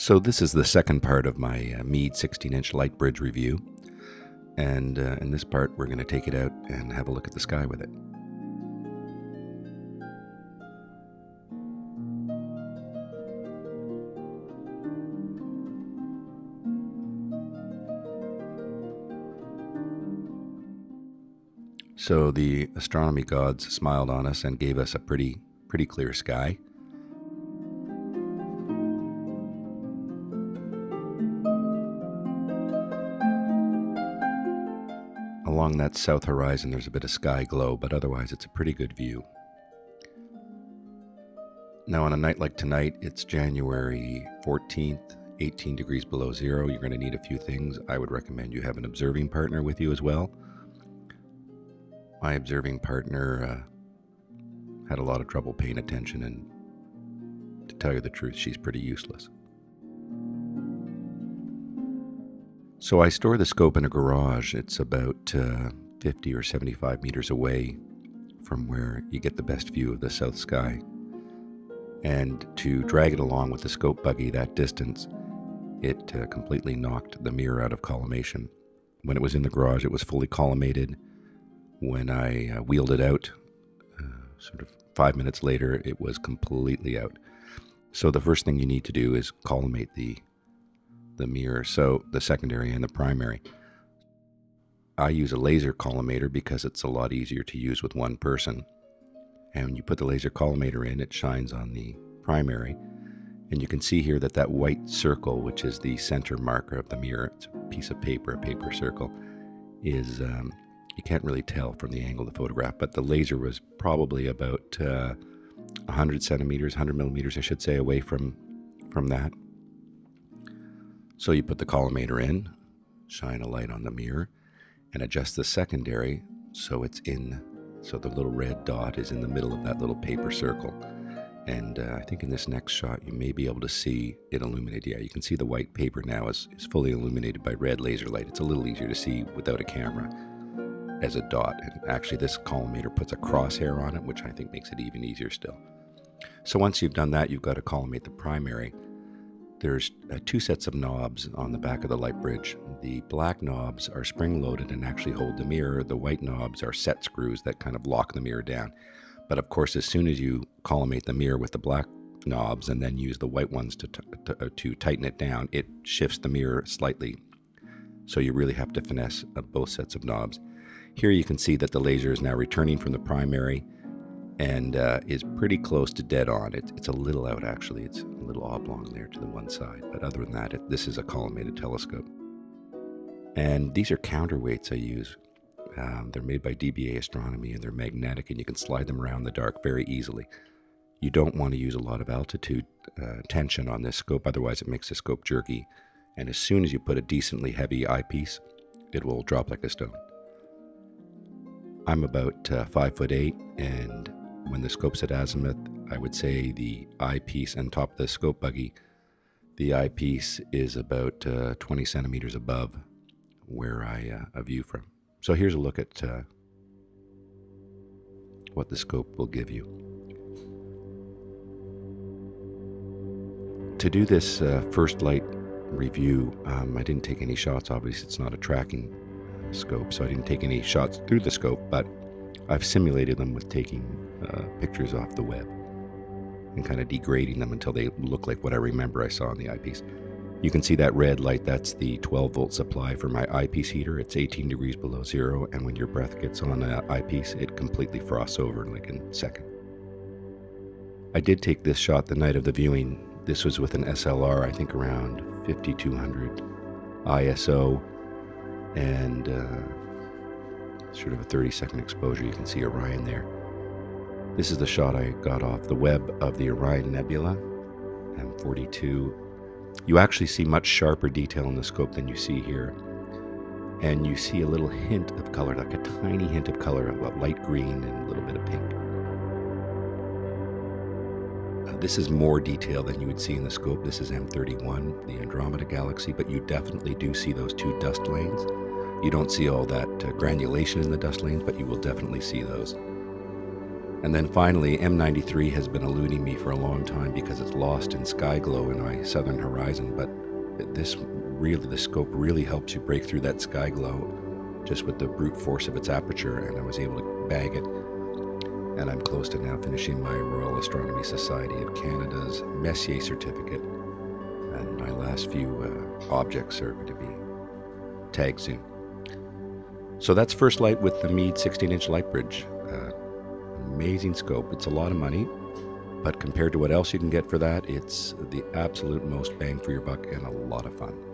So this is the second part of my uh, Meade 16-inch Lightbridge review. And uh, in this part, we're going to take it out and have a look at the sky with it. So the astronomy gods smiled on us and gave us a pretty, pretty clear sky. Along that south horizon, there's a bit of sky glow, but otherwise, it's a pretty good view. Now, on a night like tonight, it's January 14th, 18 degrees below zero. You're going to need a few things. I would recommend you have an observing partner with you as well. My observing partner uh, had a lot of trouble paying attention, and to tell you the truth, she's pretty useless. So I store the scope in a garage. It's about uh, 50 or 75 meters away from where you get the best view of the south sky. And to drag it along with the scope buggy that distance, it uh, completely knocked the mirror out of collimation. When it was in the garage, it was fully collimated. When I uh, wheeled it out, uh, sort of five minutes later, it was completely out. So the first thing you need to do is collimate the the mirror, so the secondary and the primary. I use a laser collimator because it's a lot easier to use with one person. And when you put the laser collimator in, it shines on the primary. And you can see here that that white circle, which is the center marker of the mirror, it's a piece of paper, a paper circle, is, um, you can't really tell from the angle of the photograph, but the laser was probably about uh, 100 centimeters, 100 millimeters, I should say, away from, from that. So you put the collimator in, shine a light on the mirror, and adjust the secondary so it's in, so the little red dot is in the middle of that little paper circle. And uh, I think in this next shot, you may be able to see it illuminated. Yeah, you can see the white paper now is, is fully illuminated by red laser light. It's a little easier to see without a camera as a dot. And actually, this collimator puts a crosshair on it, which I think makes it even easier still. So once you've done that, you've got to collimate the primary. There's uh, two sets of knobs on the back of the Lightbridge. The black knobs are spring loaded and actually hold the mirror. The white knobs are set screws that kind of lock the mirror down. But of course, as soon as you collimate the mirror with the black knobs and then use the white ones to, to, uh, to tighten it down, it shifts the mirror slightly. So you really have to finesse uh, both sets of knobs. Here you can see that the laser is now returning from the primary and uh, is pretty close to dead on. It's, it's a little out actually. It's a little oblong there to the one side. But other than that, it, this is a collimated telescope. And these are counterweights I use. Um, they're made by DBA Astronomy and they're magnetic and you can slide them around the dark very easily. You don't want to use a lot of altitude uh, tension on this scope, otherwise, it makes the scope jerky. And as soon as you put a decently heavy eyepiece, it will drop like a stone. I'm about uh, five foot eight and when the scope's at azimuth, I would say the eyepiece and top of the scope buggy, the eyepiece is about uh, 20 centimeters above where I uh, view from. So here's a look at uh, what the scope will give you. To do this uh, first light review, um, I didn't take any shots. Obviously, it's not a tracking scope, so I didn't take any shots through the scope, but I've simulated them with taking uh, pictures off the web and kind of degrading them until they look like what I remember I saw on the eyepiece. You can see that red light, that's the 12 volt supply for my eyepiece heater. It's 18 degrees below zero, and when your breath gets on an eyepiece, it completely frosts over in like a second. I did take this shot the night of the viewing. This was with an SLR, I think around 5200 ISO, and uh, sort of a 30 second exposure. You can see Orion there. This is the shot I got off the web of the Orion Nebula, M42. You actually see much sharper detail in the scope than you see here. And you see a little hint of color, like a tiny hint of color, of light green and a little bit of pink. Uh, this is more detail than you would see in the scope. This is M31, the Andromeda Galaxy, but you definitely do see those two dust lanes. You don't see all that uh, granulation in the dust lanes, but you will definitely see those. And then finally, M93 has been eluding me for a long time because it's lost in sky glow in my southern horizon. But this really, the scope really helps you break through that sky glow just with the brute force of its aperture. And I was able to bag it. And I'm close to now finishing my Royal Astronomy Society of Canada's Messier certificate. And my last few uh, objects are going to be tagged soon. So that's first light with the Meade 16 inch Lightbridge. Uh, amazing scope. It's a lot of money, but compared to what else you can get for that, it's the absolute most bang for your buck and a lot of fun.